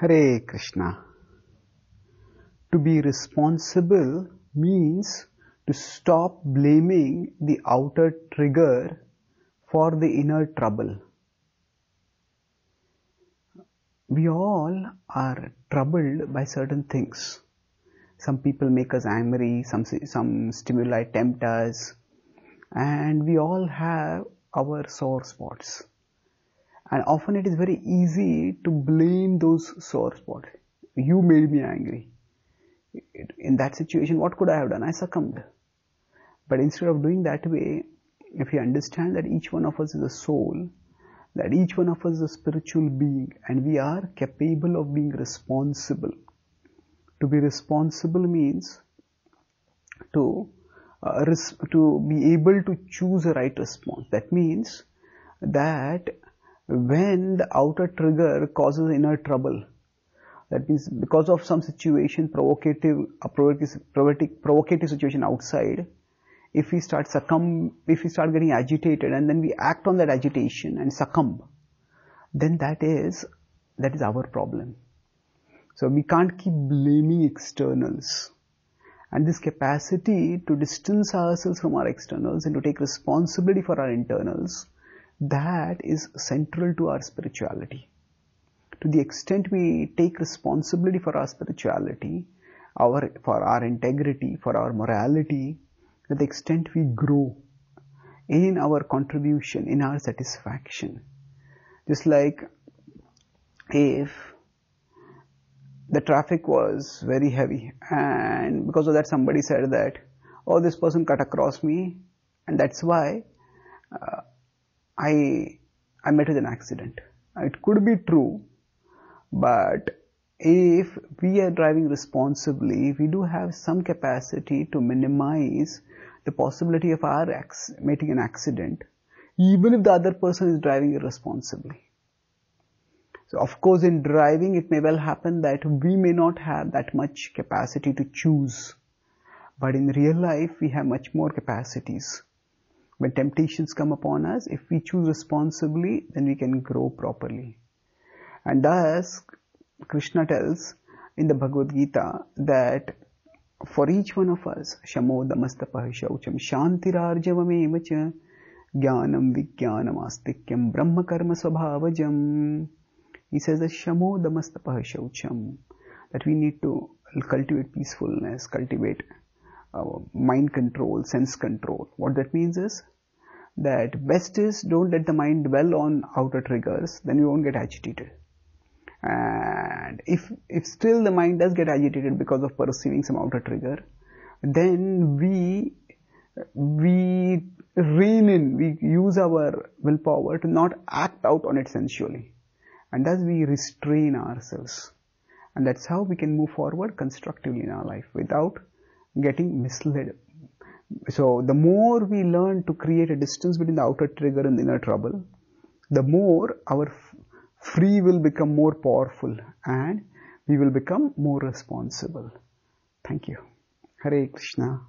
Hare Krishna. To be responsible means to stop blaming the outer trigger for the inner trouble. We all are troubled by certain things. Some people make us angry, some, some stimuli tempt us, and we all have our sore spots. And often it is very easy to blame those sore spots. You made me angry. In that situation, what could I have done? I succumbed. But instead of doing that way, if you understand that each one of us is a soul, that each one of us is a spiritual being, and we are capable of being responsible. To be responsible means to uh, to be able to choose a right response. That means that when the outer trigger causes inner trouble, that means because of some situation, provocative, provocative, provocative situation outside, if we start succumb, if we start getting agitated and then we act on that agitation and succumb, then that is, that is our problem. So we can't keep blaming externals. And this capacity to distance ourselves from our externals and to take responsibility for our internals, that is central to our spirituality. To the extent we take responsibility for our spirituality, our, for our integrity, for our morality, to the extent we grow in our contribution, in our satisfaction. Just like if the traffic was very heavy and because of that somebody said that, oh this person cut across me and that's why uh, I, I met with an accident. It could be true, but if we are driving responsibly, we do have some capacity to minimize the possibility of our making an accident, even if the other person is driving irresponsibly. So of course in driving it may well happen that we may not have that much capacity to choose. But in real life we have much more capacities. When temptations come upon us, if we choose responsibly, then we can grow properly. And thus, Krishna tells in the Bhagavad Gita that for each one of us, Shamo Damastapah Shaucham Shantirarjavameva cha Jnanam Vijnanam Astikyam Brahma Karma Swabhavajam. He says that Shamo Damastapah Shaucham that we need to cultivate peacefulness, cultivate Uh, mind control, sense control. What that means is that best is don't let the mind dwell on outer triggers, then you won't get agitated. And if, if still the mind does get agitated because of perceiving some outer trigger, then we, we rein in, we use our willpower to not act out on it sensually. And thus we restrain ourselves. And that's how we can move forward constructively in our life without getting misled. So the more we learn to create a distance between the outer trigger and inner trouble, the more our free will become more powerful and we will become more responsible. Thank you. Hare Krishna.